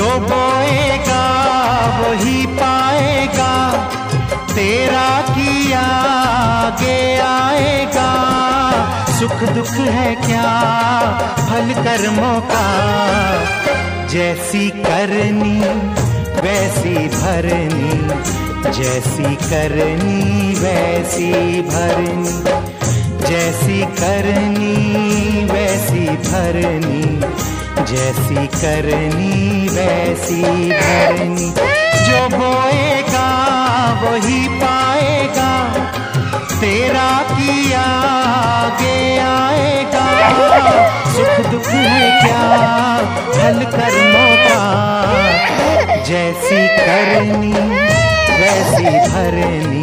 जो बोएगा वही पाएगा। तेरा किया आगे आएगा। सुख दुख है क्या? फल कर्मों का। जैसी करनी, वैसी भरनी। जैसी करनी, वैसी भरनी। जैसी करनी, वैसी भरनी। जैसी करनी, वैसी भरनी जो बोएगा, वही पाएगा। तेरा किया, आगे आएगा। सुख दुख है क्या? हल कर्मों का जैसी करनी, वैसी भरनी।